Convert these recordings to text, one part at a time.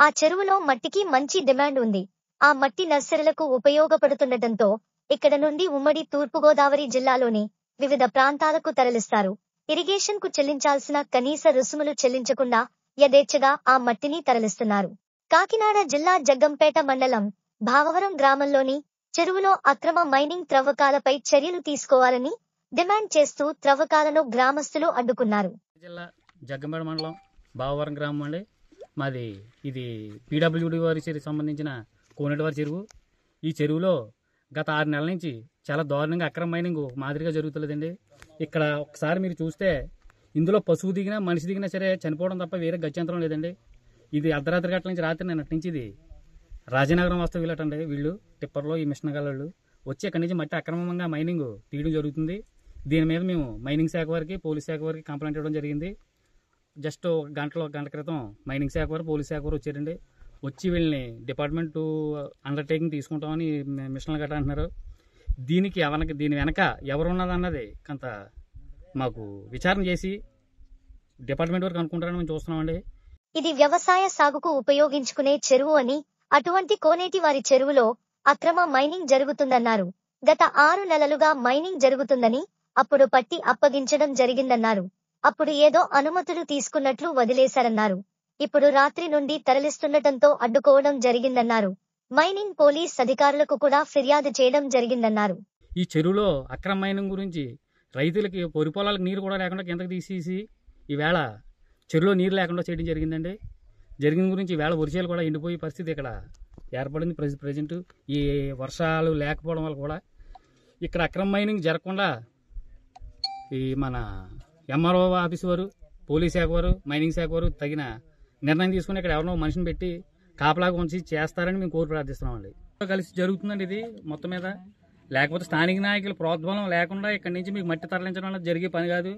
ఆ చెరువులో మట్టికి మంచి డిమాండ్ ఉంది. ఆ మట్టి నర్సరీలకు ఉపయోగపడుతుండటంతో ఇక్కడ నుండి ఉమ్మడి తూర్పుగోదావరి జిల్లాలోని వివిధ ప్రాంతాలకు తరలిస్తారు. ఇరిగేషన్కు చెల్లించాల్సిన కనీస రుసుములు చెల్లించకుండా యథేచ్ఛగా ఆ మట్టిని తరలిస్తున్నారు. కాకినాడ జిల్లా జగ్గంపేట మండలం భావవరం గ్రామంలోని చెరువులో అక్రమ మైనింగ్ త్రవ్వకాలపై చర్యలు తీసుకోవాలని డిమాండ్ చేస్తూ త్రవ్వకాలను గ్రామస్తులు అడ్డుకున్నారు. జిల్లా జగ్గంపేట మండలం భావవరం గ్రామం అండి. మాది ఇది పీడబ్ల్యూడి వారి చెరువు సంబంధించిన కోనేటివారి చెరువు. ఈ చెరువులో గత ఆరు నెలల నుంచి చాలా దారుణంగా అక్రమ మైనింగ్ మాదిరిగా జరుగుతుందండి ఇక్కడ ఒకసారి మీరు చూస్తే ఇందులో పశువు దిగినా మనిషి దిగినా సరే చనిపోవడం తప్ప వేరే గత్యంతరం లేదండి. ఇది అర్ధరాత్రి గట్ల నుంచి రాత్రి నేను నుంచి ఇది రాజనగరం వస్తే వీళ్ళటండి వీళ్ళు టిప్పర్లో ఈ మిషన్ గలళ్ళు వచ్చి అక్కడి నుంచి మట్టి అక్రమంగా మైనింగ్ తీయడం జరుగుతుంది. దీని మీద మేము మైనింగ్ శాఖ వారికి పోలీస్ శాఖ వారికి కంప్లైంట్ ఇవ్వడం జరిగింది. జస్ట్ ఒక గంటలో గంట క్రితం మైనింగ్ శాఖ వారు పోలీస్ శాఖ వారు వచ్చారండి. వచ్చి వీళ్ళని డిపార్ట్మెంట్ అండర్టేకింగ్ తీసుకుంటామని మిషన్లు గట్రా అంటున్నారు. దీనికి ఎవరికి దీని వెనక ఎవరున్నదన్నది కొంత మాకు విచారణ చేసి డిపార్ట్మెంట్ వరకు అనుకుంటారని మేము చూస్తున్నామండి. ఇది వ్యవసాయ సాగుకు ఉపయోగించుకునే చెరువు అని అటువంటి కోనేటి వారి చెరువులో అక్రమ మైనింగ్ జరుగుతుందన్నారు. గత ఆరు నెలలుగా మైనింగ్ జరుగుతుందని అప్పుడు పట్టి అప్పగించడం జరిగిందన్నారు. అప్పుడు ఏదో అనుమతులు తీసుకున్నట్లు వదిలేశారన్నారు. ఇప్పుడు రాత్రి నుండి తరలిస్తుండటంతో అడ్డుకోవడం జరిగిందన్నారు. మైనింగ్ పోలీస్ అధికారులకు కూడా ఫిర్యాదు చేయడం జరిగిందన్నారు. ఈ చెరువులో అక్రమ మైనింగ్ గురించి రైతులకి పొరి పొలాలకు నీరు కూడా లేకుండా కిందకి తీసేసి ఈవేళ చెరువులో నీరు లేకుండా చేయడం జరిగిందండి. జరిగిన గురించి వేళ వరిచేలు కూడా ఎండిపోయే పరిస్థితి ఇక్కడ ఏర్పడింది ప్రజ ప్రజెంట్. ఈ వర్షాలు లేకపోవడం వల్ల కూడా ఇక్కడ అక్రమ మైనింగ్ జరగకుండా ఈ మన ఎంఆర్ఓ ఆఫీస్ వారు పోలీస్ శాఖ వారు మైనింగ్ శాఖ వారు తగిన నిర్ణయం తీసుకుని ఇక్కడ ఎవరినో మనిషిని పెట్టి కాపలాగా ఉంచి చేస్తారని మేము కోరి ప్రార్థిస్తున్నామండి కలిసి జరుగుతుందండి ఇది మొత్తం మీద. లేకపోతే స్థానిక నాయకుల ప్రోద్బలం లేకుండా ఇక్కడి నుంచి మీకు మట్టి తరలించడం వల్ల జరిగే పని కాదు.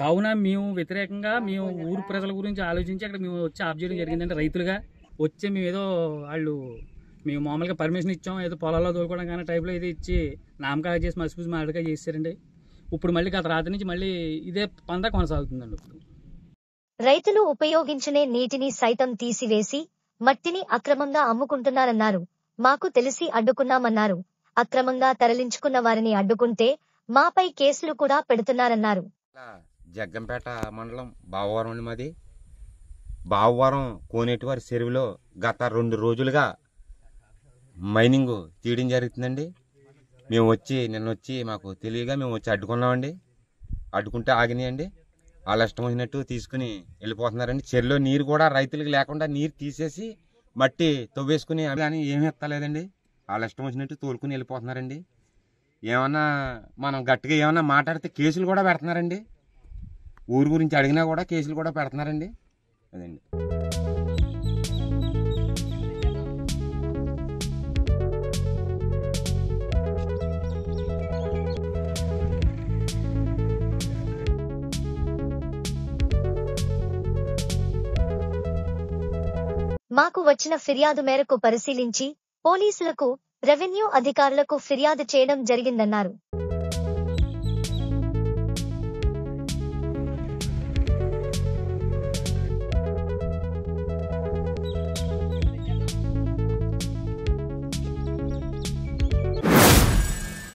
కావున మేము వ్యతిరేకంగా మేము ఊరు ప్రజల గురించి ఆలోచించి అక్కడ మేము వచ్చి ఆఫ్ చేయడం జరిగిందంటే రైతులుగా. వచ్చి మేము ఏదో వాళ్ళు మేము మామూలుగా పర్మిషన్ ఇచ్చాం ఏదో పొలాల్లో తోలుకోవడం కానీ టైప్లో ఏదో ఇచ్చి నామకాయ చేసి మసిపూసి మాడిగా చేశారండి ఇప్పుడు మళ్ళీ గత రాత్రి నుంచి మళ్ళీ ఇదే పందా కొనసాగుతుందండి ఇప్పుడు. రైతులు ఉపయోగించునే నీటిని సైతం తీసివేసి మట్టిని అక్రమంగా అమ్ముకుంటున్నారన్నారు. మాకు తెలిసి అడ్డుకున్నామన్నారు. అక్రమంగా తరలించుకున్న వారిని అడ్డుకుంటే మాపై కేసులు కూడా పెడుతున్నారన్నారు. జగ్గంపేట మండలం బావవరం అండి మాది. బావవరం కోనేటివారి చెరువులో గత రెండు రోజులుగా మైనింగ్ తీయడం జరుగుతుందండి. మేము వచ్చి నిన్న వచ్చి మాకు తెలియగా మేము వచ్చి అడ్డుకున్నామండి. అడ్డుకుంటే ఆగినాయండి. వాళ్ళ ఇష్టం వచ్చినట్టు తీసుకుని వెళ్ళిపోతున్నారండి. చెరులో నీరు కూడా రైతులకు లేకుండా నీరు తీసేసి మట్టి తవ్వేసుకుని కానీ ఏమి ఎత్తలేదండి. వాళ్ళ ఇష్టం వచ్చినట్టు తోలుకుని వెళ్ళిపోతున్నారండి. ఏమన్నా మనం గట్టిగా ఏమన్నా మాట్లాడితే కేసులు కూడా పెడుతున్నారండి. ఊరు గురించి అడిగినా కూడా కేసులు కూడా పెడుతున్నారండి. అదండి. మాకు వచ్చిన ఫిర్యాదు మేరకు పరిశీలించి పోలీసులకు రెవెన్యూ అధికారులకు ఫిర్యాదు చేయడం జరిగిందన్నారు.